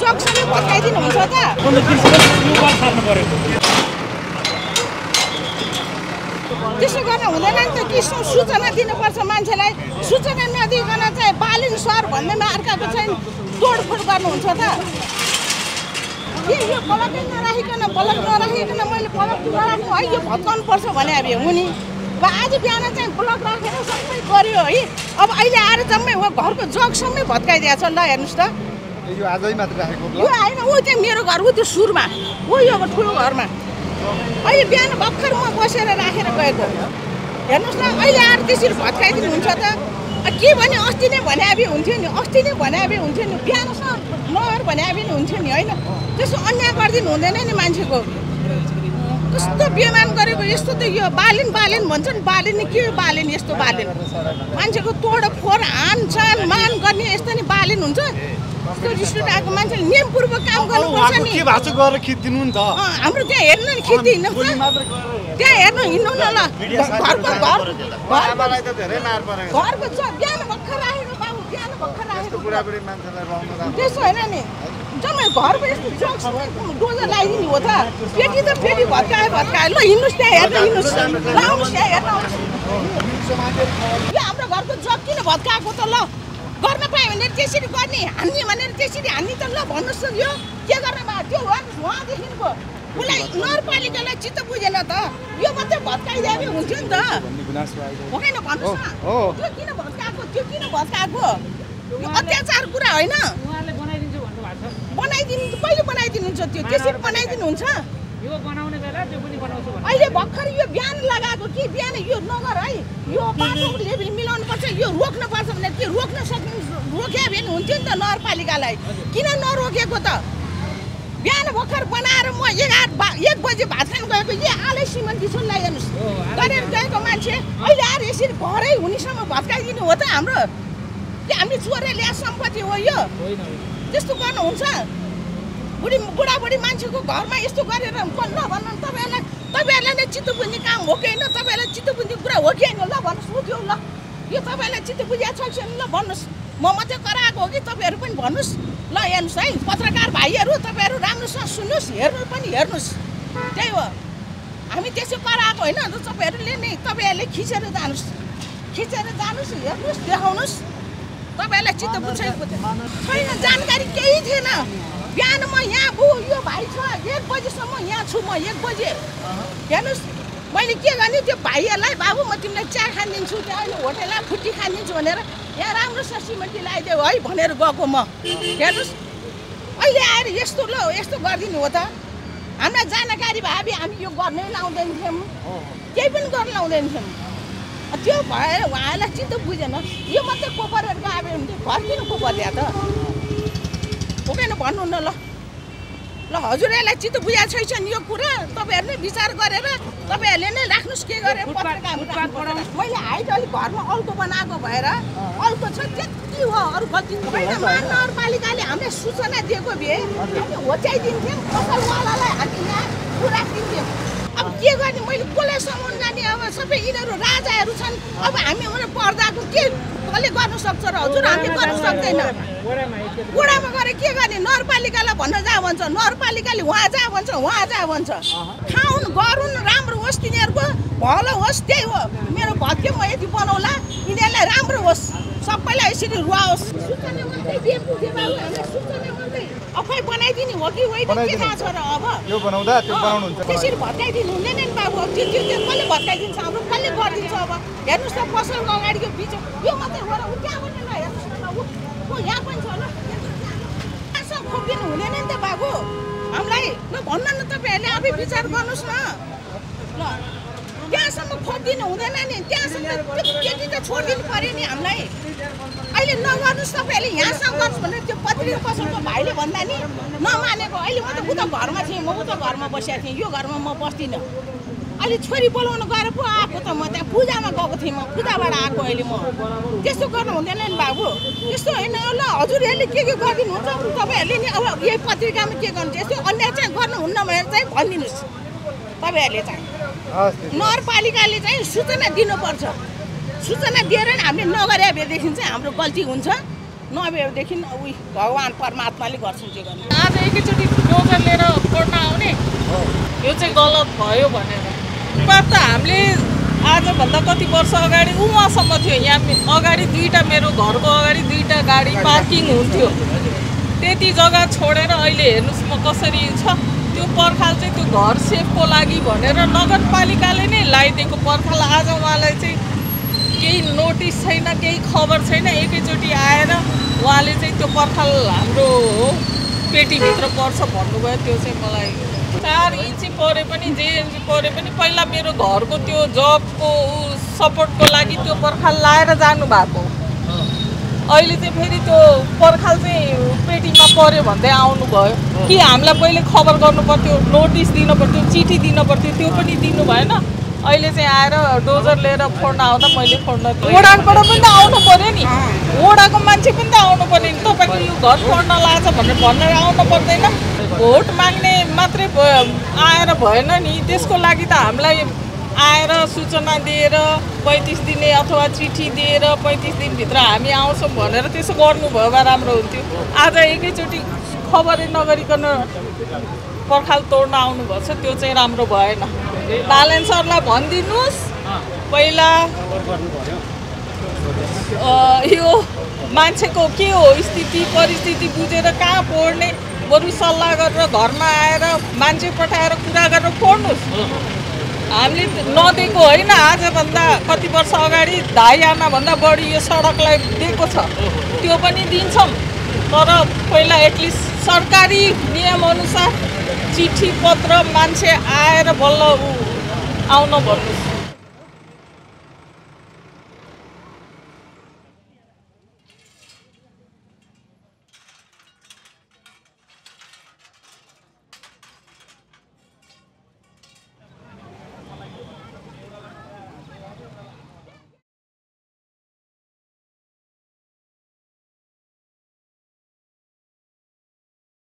जगसँगै त? त्यसो गर्न हुँदैन नि त कि सूचना दिनुपर्छ मान्छेलाई। सूचना नदिकन चाहिँ बालिन सर भन्दैमा अर्काको चाहिँ तोडफोड गर्नुहुन्छ त। के यो पलकै नराखिकन पलक नराखिकन मैले पलक नराख्नु है यो भत्काउनु पर्छ भने अब हुने अब आज बिहान चाहिँ ब्लक राखेर सबै गऱ्यो है। अब अहिले आएर जम्मै हो घरको जगसम्मै भत्काइदिएको छ। ल हेर्नुहोस् त। यो होइन ऊ चाहिँ मेरो घर ऊ त्यो सुरमा। ऊ यो ठुलो घरमा। अहिले बिहान भर्खर म बसेर राखेर गएको। हेर्नुहोस् न अहिले आएर त्यसरी भत्काइदिनुहुन्छ त। अ, के भने अस्ति नै भने भए हुन्थ्यो नि अस्ति नै भने भए हुन्थ्यो नि बिहानसम्म नगर भने पनि हुन्थ्यो नि होइन? त्यसो अन्याय गरिदिनु हुँदैन नि मान्छेको। कस्तो बेमान गरेको यस्तो त यो बालिन बालिन भन्छ नि बालिन के बालिन यस्तो बालिन? मान्छेको तोड फोड हान छान मान गर्ने यस्तो नि बालिन हुन्छ? यस्तो आएको मान्छेले नियमपूर्वक काम गर्नुपर्छ नि। हाम्रो त्यहाँ हेर्नु नि खेती हिँड्नु त्यहाँ हेर्नु हिँड्नु न ल। घरको घर घर आमालाई त धेरै मार परेको घरको छ बिहान भर्खर राखेको बाबु बिहान भर्खर राखेको बुढाबुढी मान्छेलाई रहनु राम्रो त्यसो होइन नि। जम्मै घरको यस्तो जगसँगै डोजर लगाइदिने हो त। फेरि त फेरि भत्कायो भत्कायो। ल हिँड्नुहोस् त्यहाँ हेर्नु हिँड्नुहोस्। ल आउनुहोस् त्यहाँ हेर्नु यो हाम्रो घरको जग किन भत्काएको त? ल गर्न पायो भने त्यसरी गर्ने हान्ने भनेर त्यसरी हान्ने त? ल भन्नुहोस् न यो के गर्न त्यो उहाँदेखिको। उसलाई नगरपालिकालाई चित्त बुझेन त। यो मात्रै भत्काइदिए पनि हुन्थ्यो नि त। हो कि भन्नुहोस् न। त्यो किन भत्काएको? त्यो किन भत्काएको? अत्याचार कुरा होइन उहाँले बनाइदिन्छु भन्नुभएको छ बनाइदिनु कहिले बनाइदिनुहुन्छ त्यो? बनाइदिनुहुन्छ? यो त्यो बनाउँछु भन्नु अहिले भर्खर यो बिहान लगाएको कि? बिहान यो नगर है यो बाटो लेभल मिलाउनु पर्छ यो रोक्नु पर्छ भने के रोक्न सक्नु रोक्यो भने हुन्थ्यो नि त नगरपालिकालाई। किन नरोकेको त? बिहान भर्खर बनाएर म एघार एक बजी भात खान गएको। यही आलै सिमन्ती सुनलाई हेर्नुहोस्। गरेर गएको मान्छे। अहिले आएर यसरी भरै हुनेसम्म भत्काइदिनु हो त हाम्रो। हामीले चोरेर ल्याएको सम्पत्ति हो यो? होइन। त्यस्तो गर्नुहुन्छ? बुढी बुढाबुढी मान्छेको घरमा यस्तो गरेर ल भन्नु तपाईँहरूलाई तपाईँहरूलाई नै चित्त बुझ्ने काम हो कि होइन? तपाईँहरूलाई चित्त बुझ्ने कुरा हो कि होइन? ल भन्नुहोस् बुझ्यो ल। यो तपाईँहरूलाई चित्त बुझिएको छ कि ल भन्नुहोस्। म मात्रै कराएको हो कि तपाईँहरू पनि भन्नुहोस्। ल हेर्नुहोस् है पत्रकार भाइहरू तपाईँहरू राम्रोसँग सुन्नुहोस् हेर्नु पनि हेर्नुहोस्। त्यही हो। हामी त्यसो कराएको होइन तपाईँहरूले नै तपाईँहरूले खिचेर जानुहोस्। खिचेर जानुहोस् हेर्नुहोस् देखाउनुहोस्। तपाईँहरूलाई चित्त बुझेको छैन जानकारी केही थिएन। बिहान म यहाँ बु यो भाइ छ एक बजीसम्म यहाँ छु म एक बजे। हेर्नुहोस् मैले के गर्ने त्यो भाइहरूलाई बाबु म तिमीलाई चिया खानिदिन्छु त्यहाँ अहिले होटेलमा फुटी खानिदिन्छु भनेर यहाँ राम्रोसँग सिमेन्टी लगाइदेऊ है भनेर गएको म। हेर्नुहोस् अहिले आएर यस्तो ल यस्तो गरिदिनु हो त। हामीलाई जानकारी भए भए हामी यो गर्नै लाउँदैन थियौँ केही पनि गर्न लाउँदैन थियौँ त्यो भएर उहाँलाई चित्त बुझेन। यो मात्रै कोपरेर गयो हुन्थ्यो घर किन कोपरिया त? हो किन भन्नु न ल ल हजुरहरूलाई चित्त बुझाएको छैन यो कुरा। तपाईँहरूले विचार गरेर तपाईँहरूले नै राख्नुहोस् के गरेर। मैले हाइट अलिक घरमा अल्को बनाएको भएर अल्को छ त्यति हो अरू गल्ती होइन महानगरपालिकाले हामीलाई सूचना दिएको भए हामी होच्याइदिन्थ्यौँ। हामी यहाँ उ राखिदिन्थ्यौँ अब के गर्ने? मैले कसलाई समाउनु जाने अब सबै यिनीहरू राजाहरू छन्। अब हामी उनीहरू पर्दाको के कसले गर्नु सक्छ र हजुर हामी गर्नु सक्दैन। गोडामा गएर के गर्ने? नगरपालिकालाई भन्न जा भन्छ। नगरपालिकाले उहाँ जा भन्छ उहाँ जा भन्छ। खाउन् गरून् राम्रो होस् तिनीहरूको। भलो होस् त्यही हो। मेरो भत्के म यति बनाउला यिनीहरूलाई राम्रो होस्। सबैलाई यसरी रुवाओस्। बाबु खै बनाइदिने हो कि? होइन के। थाहा छ र अब? यो बनाउँदा त्यो बनाउनुहुन्छ त्यसरी भत्काइदिनु हुँदैन नि बाबु अब। त्यो त्यो त्यो कसले भत्काइदिन्छ? हाम्रो कसले गरिदिन्छ अब? हेर्नुहोस् त पसलको अगाडिको बिच। यो मात्रै हो र ऊ त्यहाँबाट ल हेर्नुहोस् न ल ऊ यहाँ पनि छ ल। कहाँसम्म खोपिदिनु हुँदैन नि त बाबु। हामीलाई ल भन्न न तपाईँहरूले आफै विचार गर्नुहोस् न। ल। त्यहाँसम्म खोपिदिनु हुँदैन नि। त्यहाँसम्म त्यो त्यति त छोडिदिनु पऱ्यो नि हामीलाई। अहिले नगर्नुहोस् तपाईँहरूले यहाँसम्म गर्नुहोस् भनेर त्यो पत्रिका पसलको भाइले भन्दा नि नमानेको। अहिले म त उता घरमा थिएँ म उता घरमा बसेको थिएँ। यो घरमा म बस्दिनँ। अहिले छोरी बोलाउनु गएर पो आएको त म त्यहाँ। पूजामा गएको थिएँ म पूजाबाट आएको अहिले म। त्यस्तो गर्नु हुँदैन नि बाबु। त्यस्तो होइन ल हजुरहरूले के के गरिदिनुहुन्छ तपाईँहरूले नि अब यही पत्रिकामा के गर्नुहुन्छ? यस्तो अन्याय चाहिँ गर्नुहुन्न भनेर चाहिँ भनिदिनुहोस्। तपाईँहरूले चाहिँ। नगरपालिकाले चाहिँ सूचना दिनुपर्छ। सूचना दिएर नि हामीले नगरे भएदेखि चाहिँ हाम्रो गल्ती हुन्छ। नभएदेखि उही भगवान् परमात्माले गर्छन् जे गर्नु। आज एकैचोटि डोजर लिएर फोड्न आउने? यो चाहिँ गलत भयो भनेर। बात त हामीले आजभन्दा कति वर्ष अगाडि उहाँसम्म थियो। यहाँ अगाडि दुईवटा मेरो घरको अगाडि दुईवटा गाडी पार्किङ हुन्थ्यो। त्यति जग्गा छोडेर अहिले हेर्नुहोस् म कसरी छ। त्यो पर्खाल चाहिँ त्यो घर सेफको लागि भनेर नगरपालिकाले नै लगाइदिएको पर्खाल। आज उहाँलाई चाहिँ केही नोटिस छैन केही खबर छैन। एकैचोटि आएर उहाँले चाहिँ त्यो पर्खाल हाम्रो हो पेटीभित्र पर्छ भन्नुभयो। त्यो चाहिँ मलाई चार इन्ची परे पनि जे इन्ची परे पनि पहिला मेरो घरको त्यो जबको सपोर्टको लागि त्यो पर्खाल लाएर जानुभएको। अहिले चाहिँ फेरि त्यो पर्खाल चाहिँ पेटीमा पऱ्यो भन्दै आउनुभयो। कि हामीलाई पहिले खबर गर्नु पर्थ्यो नोटिस दिनु पर्थ्यो चिठी दिनु पर्थ्यो त्यो पनि दिनु भएन। अहिले चाहिँ आएर डोजर लिएर फोड्न आउँदा मैले फोड्न दिएँ। ओडाबाट पनि त आउनु पऱ्यो नि। ओडाको मान्छे पनि त आउनु पऱ्यो नि। तपाईँको यो घर फोड्न लाग्छ भनेर भनेर आउनु पर्दैन। भोट माग्ने मात्रै आएर भएन नि। त्यसको लागि त हामीलाई आएर सूचना दिएर पैँतिस दिने अथवा चिठी दिएर पैँतिस दिनभित्र हामी आउँछौँ भनेर त्यसो गर्नुभयो भए राम्रो हुन्थ्यो। आज एकैचोटि खबरै नगरिकन पर्खाल तोड्न आउनुभएको छ त्यो चाहिँ राम्रो भएन। बालन सरलाई भनिदिनुहोस् पहिला यो मान्छेको के हो स्थिति परिस्थिति बुझेर कहाँ फोड्ने बरु सल्लाह गरेर घरमा आएर मान्छे पठाएर कुरा गरेर फोड्नुहोस् हामीले नदिएको होइन आजभन्दा कति वर्ष अगाडि ढाई आनाभन्दा बढी यो सडकलाई दिएको छ। त्यो पनि दिन्छौँ। तर पहिला एटलिस्ट सरकारी नियमअनुसार चिठी पत्र मान्छे आएर बल्ल आउन भन्नुहोस्।